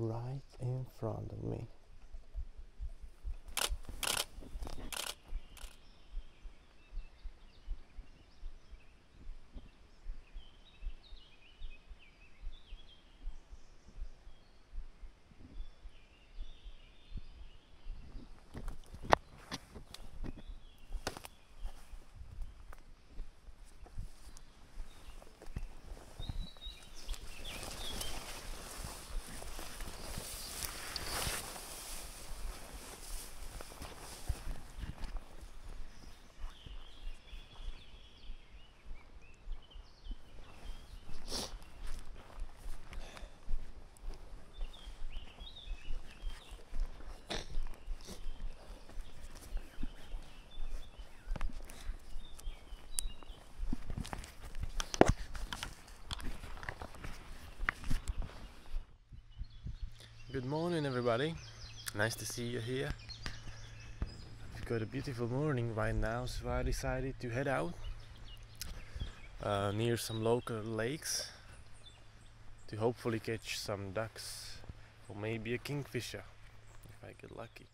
right in front of me. Good morning, everybody. Nice to see you here. We've got a beautiful morning right now, so I decided to head out uh, near some local lakes to hopefully catch some ducks or maybe a kingfisher if I get lucky.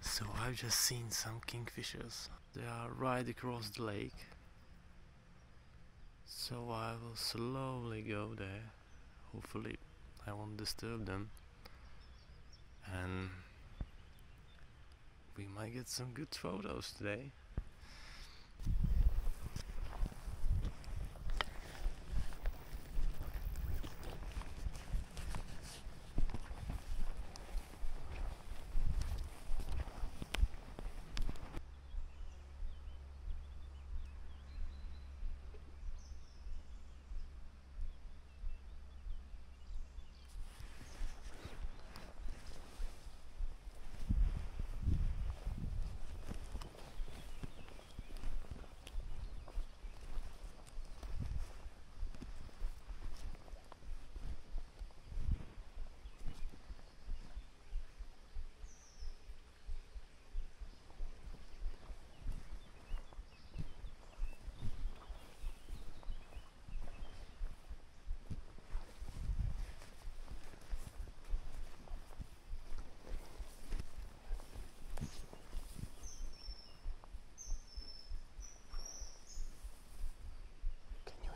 So I've just seen some kingfishers. They are right across the lake. So I will slowly go there. Hopefully I won't disturb them. And we might get some good photos today.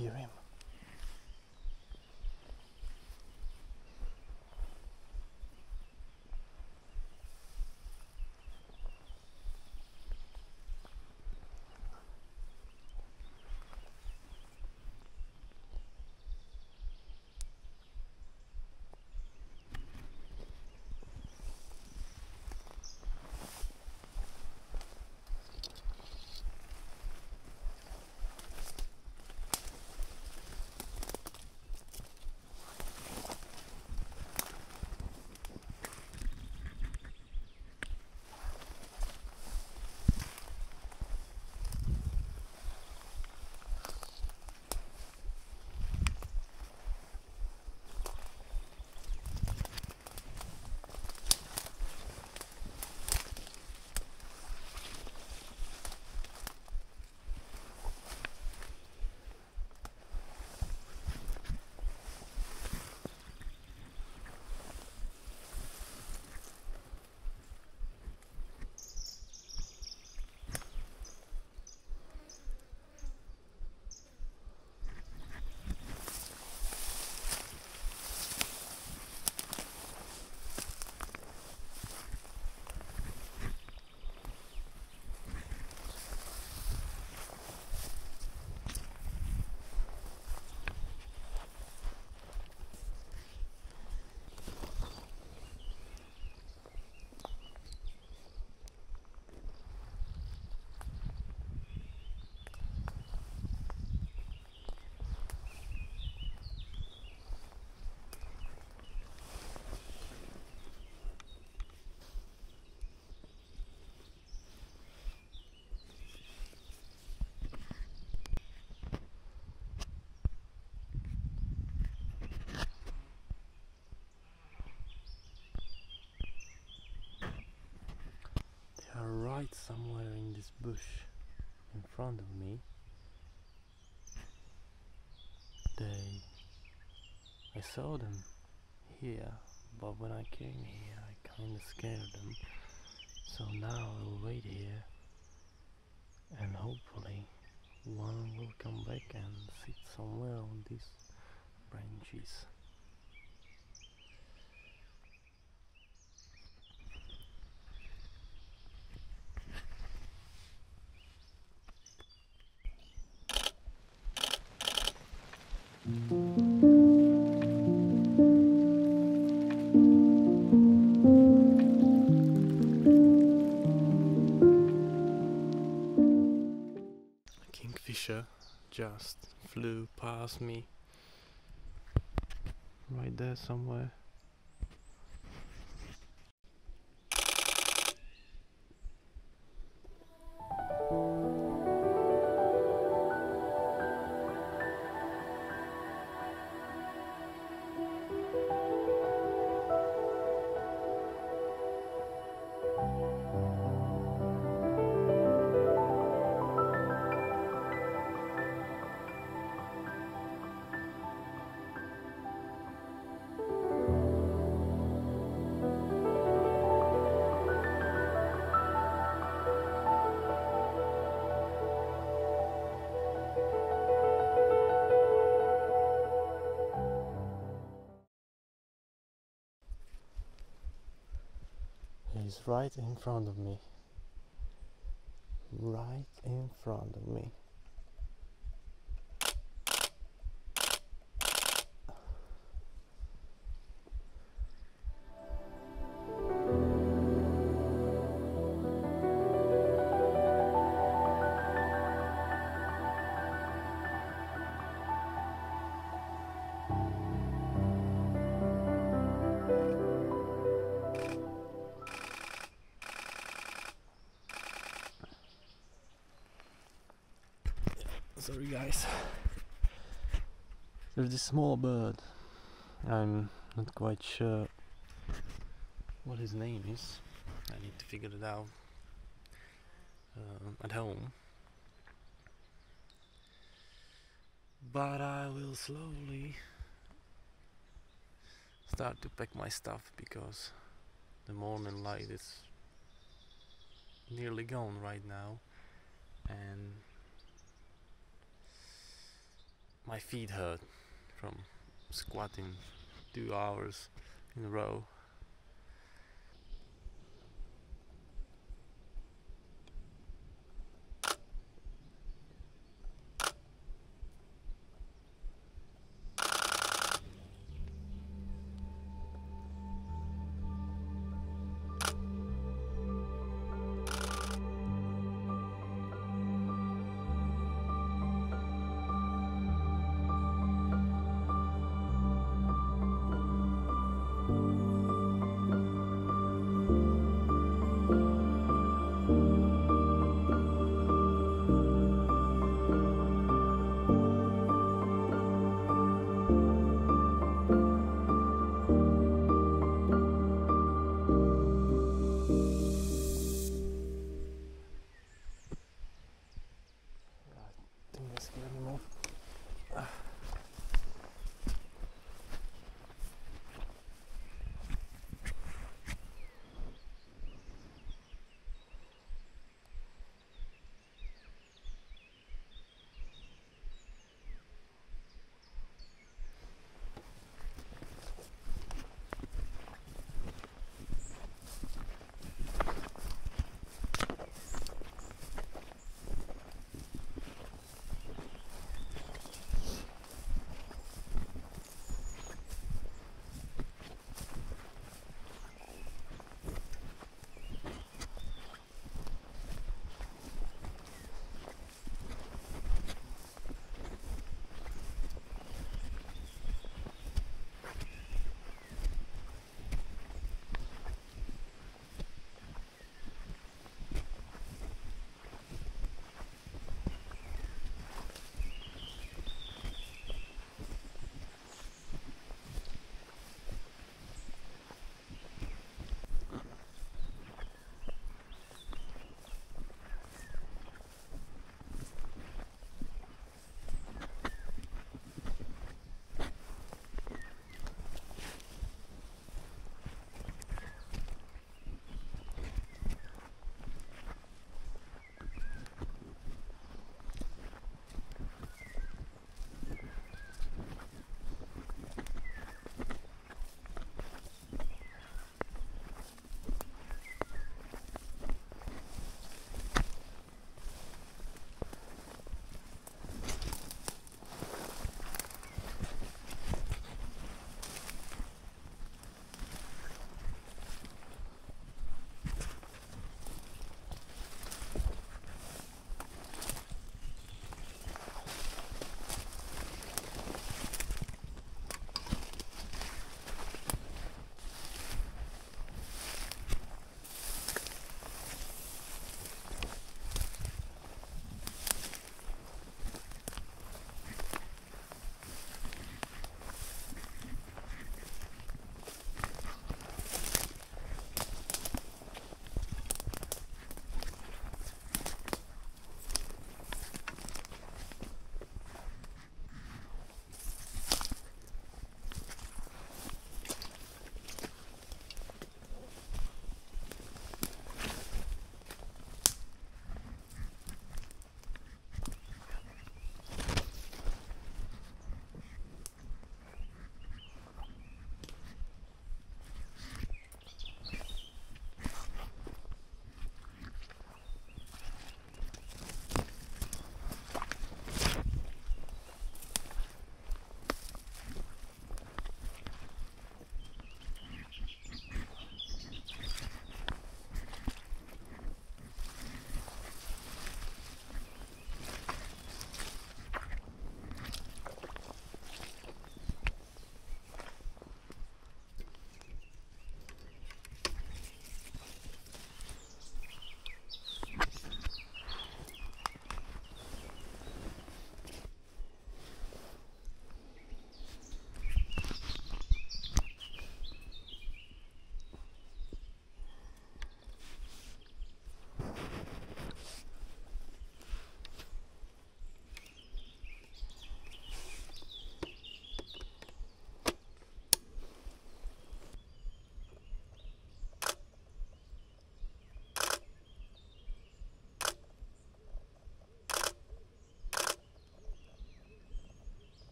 hear him. Somewhere in this bush in front of me. They I saw them here, but when I came here I kinda scared them. So now I'll wait here and hopefully one will come back and sit somewhere on these branches. Just flew past me right there somewhere. He's right in front of me. Right in front of me. Sorry guys. There's this small bird. I'm not quite sure what his name is. I need to figure it out um, at home. But I will slowly start to pack my stuff because the morning light is nearly gone right now and my feet hurt from squatting two hours in a row